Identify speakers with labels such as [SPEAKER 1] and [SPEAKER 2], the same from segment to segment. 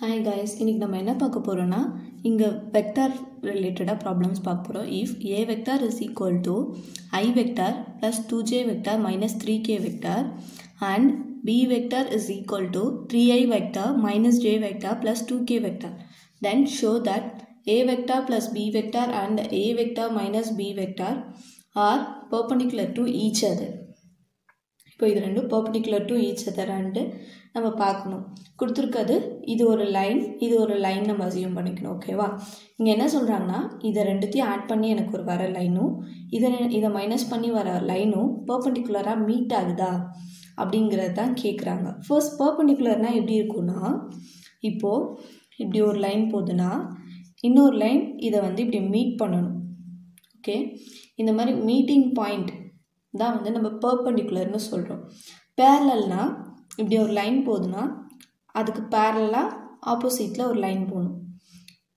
[SPEAKER 1] Hi guys இன்றைக்கி நம்ம என்ன பார்க்க போகிறோன்னா இங்கே வெக்டார் ரிலேட்டடாக ப்ராப்ளம்ஸ் பார்க்க போகிறோம் if A vector is equal to I vector plus two J vector minus three K vector and B vector is equal to three I vector minus J vector plus two K vector then show that A vector plus B vector and A vector minus B vector are perpendicular to each other இப்போ இது ரெண்டும் perpendicular to each அதரான்ட்டு நம்ம பார்க்கணும். கொடுத்துருக்கிறது இது ஒரு line இது ஒரு லைன் நம்ம அசியூம் பண்ணிக்கணும் ஓகேவா இங்கே என்ன சொல்கிறாங்கன்னா இதை ரெண்டுத்தையும் ஆட் பண்ணி எனக்கு ஒரு வர லைனும் இதை இதை மைனஸ் பண்ணி வர லைனும் பர்பண்டிகுலராக மீட் ஆகுதா? அப்படிங்கிறது தான் கேட்குறாங்க ஃபர்ஸ்ட் பர்பண்டிகுலர்னால் எப்படி இருக்கும்னா இப்போது இப்படி ஒரு லைன் போகுதுன்னா இன்னொரு லைன் இதை வந்து இப்படி மீட் பண்ணணும் ஓகே இந்த மாதிரி மீட்டிங் பாயிண்ட் தான் வந்து நம்ம பர்பண்டிகுலர்னு சொல்கிறோம் பேரலல்னால் இப்படி ஒரு லைன் போகுதுன்னா அதுக்கு பேரலாக ஆப்போசிட்டில் ஒரு லைன் போகணும்.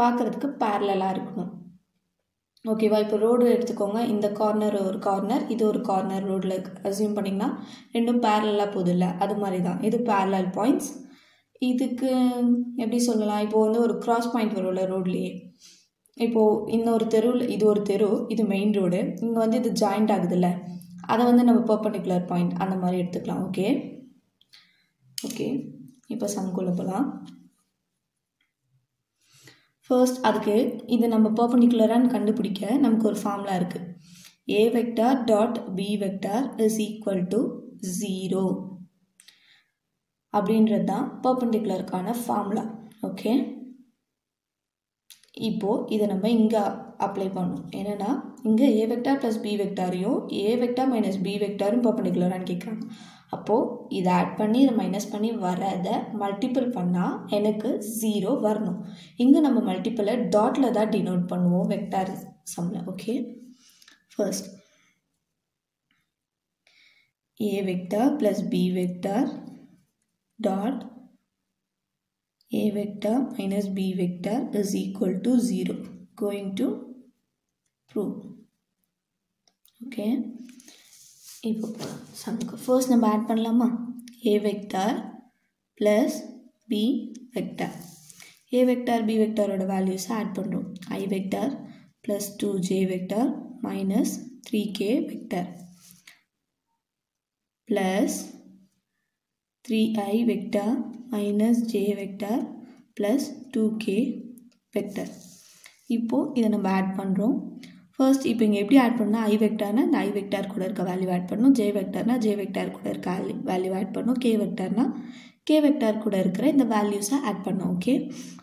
[SPEAKER 1] பார்க்குறதுக்கு பேரலாக இருக்கணும். ஓகேவா இப்போ ரோடு எடுத்துக்கோங்க. இந்த கார்னர் ஒரு கார்னர் இது ஒரு கார்னர் ரோடில் அசியூம் பண்ணிங்கன்னா ரெண்டும் பேரலாக போகுதுல்ல அது மாதிரி தான் இது பேரலல் பாயிண்ட்ஸ் இதுக்கு எப்படி சொல்லலாம்? இப்போ வந்து ஒரு கிராஸ் பாயிண்ட் வரும்ல ரோட்லேயே இப்போது இன்னொரு தெருவில் இது ஒரு தெரு இது மெயின் ரோடு இங்கே வந்து இது ஜாயிண்ட் ஆகுதுல்ல அதை வந்து நம்ம பர்பண்டிகுலர் பாயிண்ட் அந்த மாதிரி எடுத்துக்கலாம் ஓகே ஓகே இப்போ சம்குள்ள போகலாம் ஃபர்ஸ்ட் அதுக்கு இது நம்ம பர்பண்டிகுலரான்னு கண்டுபிடிக்க நமக்கு ஒரு ஃபார்முலா இருக்குது A vector dot B vector is equal to zero அப்படின்றது தான் பர்பண்டிகுலருக்கான ஃபார்முலா ஓகே இப்போது இதை நம்ம இங்கே அப்ளை பண்ணணும். என்னென்னா இங்கே ஏ வெக்டார் ப்ளஸ் பி வெக்டாரையும் ஏ வெக்டார் மைனஸ் பி வெக்டாரும் பர்பண்டிகுலரான்னு கேட்குறாங்க அப்போது இதை ஆட் பண்ணி இதை மைனஸ் பண்ணி வரதை மல்டிபிள் பண்ணால் எனக்கு ஜீரோ வரணும். இங்கே நம்ம மல்டிப்பிளை டாட்டில் தான் டினோட் பண்ணுவோம் வெக்டார் சம்மில் okay first A vector plus B vector dot A vector minus B vector is equal to zero going to prove. Okay. இப்போ சம்க்கு ஃபர்ஸ்ட் நம்ம ஆட் பண்ணலாமா? A vector plus B vector A vector B வெக்டாரோட வேல்யூஸை add பண்ணுறோம் I vector plus two J vector minus three K vector plus three I vector minus J vector plus two K vector இப்போது இதை நம்ம add பண்ணுறோம் first இப்போ இங்கே எப்படி add பண்ணால் ஐ வெக்டார்னா இந்த ஐ வெக்டார் கூட இருக்க வேல்யூ ஆட் பண்ணணும். ஜே வெக்டார்னா ஜே வெக்டார் கூட இருக்க வேல்யூ ஆட் பண்ணணும். கே வெக்டார்னா கே வெக்டார் கூட இருக்கிற இந்த வேல்யூஸை ஆட் பண்ணோம் ஓகே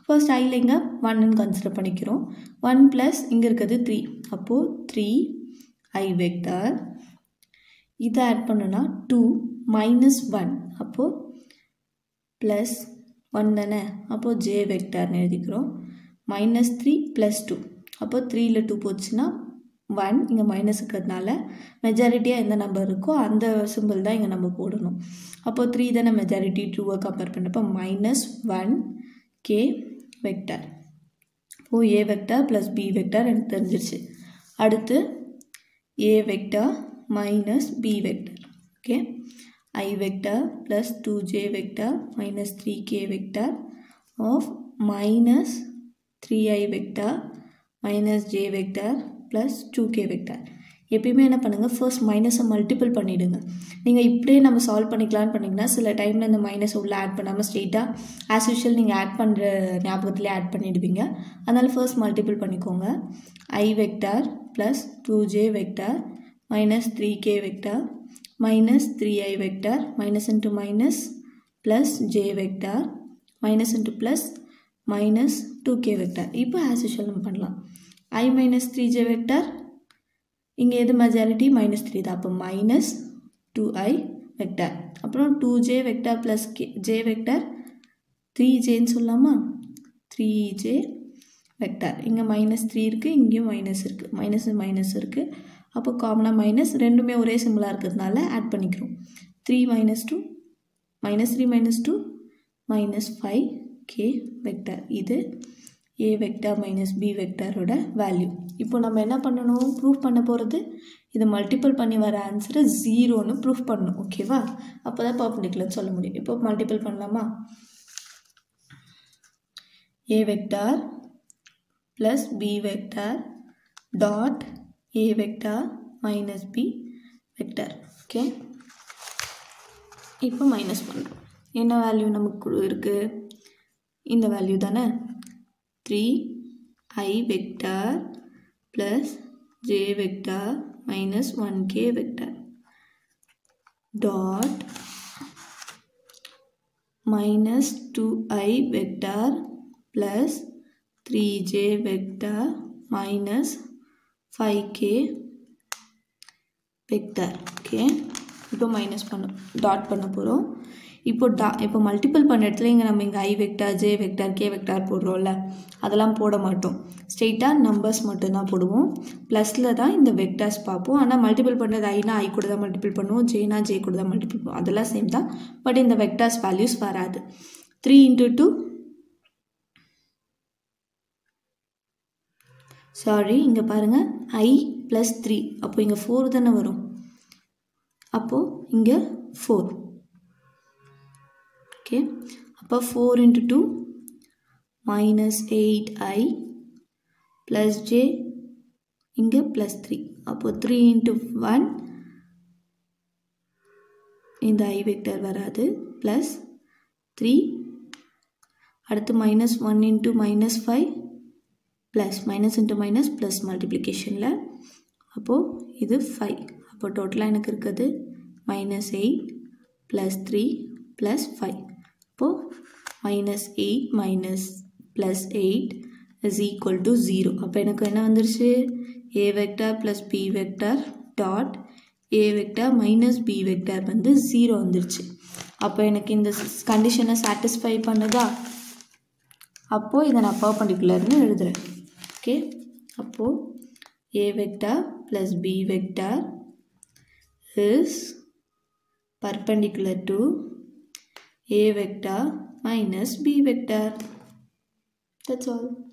[SPEAKER 1] ஃபர்ஸ்ட் ஐயில் இங்கே ஒன்னு கன்சிடர் பண்ணிக்கிறோம். ஒன் ப்ளஸ் இங்கே இருக்கிறது த்ரீ அப்போது த்ரீ ஐ வெக்டார் இதை ஆட் பண்ணோன்னா டூ மைனஸ் ஒன் அப்போது ப்ளஸ் ஒன் தானே? அப்போது ஜே வெக்டார்னு எழுதிக்கிறோம். மைனஸ் த்ரீ ப்ளஸ் டூ அப்போது த்ரீயில் டூ போச்சுன்னா ஒன் இங்கே மைனஸ் இருக்கிறதுனால மெஜாரிட்டியாக எந்த நம்பர் இருக்கோ அந்த சிம்பிள் தான் இங்கே நம்ம போடணும். அப்போது த்ரீ தானே மெஜாரிட்டி டூவை கம்பேர் பண்ணப்போ மைனஸ் ஒன் கே வெக்டர் இப்போது A vector plus B vector எனக்கு தெரிஞ்சிருச்சு. அடுத்து A vector minus B vector okay i vector plus 2j vector minus 3k vector of minus 3i minus J vector plus two K vector எப்பயுமே என்ன பண்ணுங்கள் first மைனஸை multiple பண்ணிவிடுங்க நீங்கள் இப்படியே நம்ம சால்வ் பண்ணிக்கலான்னு பண்ணிங்கன்னா சில டைமில் இந்த மைனஸ் உள்ளே ஆட் பண்ணாமல் ஸ்ட்ரெயிட்டாக ஆஸ் யூஷுவல் நீங்கள் ஆட் பண்ணுற ஞாபகத்துலேயே ஆட் பண்ணிவிடுவீங்க அதனால் ஃபர்ஸ்ட் மல்டிபிள் பண்ணிக்கோங்க. I vector plus two J vector minus three K vector minus 3i vector minus into minus plus j vector minus into minus two K vector இப்போ as usual நம்ம பண்ணலாம். I minus three J vector இங்கே எது majority minus three தான். அப்போ minus two I vector அப்புறம் two J vector plus K J vector three ஜேன்னு சொல்லாமா? Three J vector இங்கே மைனஸ் த்ரீ இருக்குது இங்கேயும் மைனஸ் இருக்குது மைனஸ் மைனஸ் இருக்குது அப்போ காமனாக மைனஸ் ரெண்டுமே ஒரே சிம்பிளாக இருக்கிறதுனால ஆட் பண்ணிக்கிறோம். Three minus two minus three minus two minus five K vector. இது ஏ வெக்டார் மைனஸ் பி வெக்டாரோட வேல்யூ இப்போ நம்ம என்ன பண்ணணும்? ப்ரூஃப் பண்ண போகிறது இதை மல்டிபிள் பண்ணி வர ஆன்சரை ஜீரோன்னு ப்ரூஃப் பண்ணணும். ஓகேவா அப்போ தான் பர்பண்டிகுலர்னு சொல்ல முடியும். இப்போ மல்டிபிள் பண்ணலாமா? A vector plus B vector dot A vector minus B vector. Okay இப்போ மைனஸ் பண்ணுறோம் என்ன வேல்யூ நமக்கு இருக்குது இந்த வேல்யூ தானே? Three I vector plus J vector minus one K vector dot minus two I vector plus three J vector minus five K vector okay இப்போ minus பண்ண dot பண்ண போகிறோம் இப்போ டா இப்போ மல்டிபிள் பண்ண இடத்துல இங்கே நம்ம இங்கே I vector J vector K vector போடுறோம்ல அதெல்லாம் போட மாட்டோம். ஸ்ட்ரெயிட்டாக நம்பர்ஸ் மட்டும்தான் போடுவோம். ப்ளஸில் தான் இந்த வெக்டார்ஸ் பார்ப்போம். ஆனால் மல்டிபிள் பண்ணுறது ஐனா ஐ கூட தான் மல்டிபிள் பண்ணுவோம். ஜேனா ஜே கூட தான் மல்டிபிள் பண்ணுவோம். அதெல்லாம் சேம் தான். பட் இந்த வெக்டார்ஸ் வேல்யூஸ் வராது. த்ரீ இன்ட்டு டூ சாரி இங்கே பாருங்கள் ஐ ப்ளஸ் த்ரீ அப்போ இங்கே ஃபோர் தானே வரும். அப்போது இங்கே ஃபோர் ஓகே. அப்போ four into two minus eight I plus J இங்கே ப்ளஸ் த்ரீ அப்போது த்ரீ இன்ட்டு ஒன் இந்த ஐ வெக்டர் வராது. ப்ளஸ் த்ரீ அடுத்து minus one into minus five plus minus into minus plus மல்டிப்ளிகேஷனில் அப்போது இது ஃபைவ் அப்போ டோட்டலாக எனக்கு இருக்குது. Minus eight plus three plus five அப்போது minus eight minus plus eight is equal to zero அப்போ எனக்கு என்ன வந்துருச்சு? A vector plus B vector dot A vector minus B vector வந்து ஜீரோ வந்துருச்சு. அப்போ எனக்கு இந்த கண்டிஷனை சாட்டிஸ்ஃபை பண்ணுதா? அப்போது இதை நான் பர்பண்டிகுலர்னு எழுதுகிறேன் ஓகே அப்போது A vector plus B vector is perpendicular to a vector minus b vector. That's all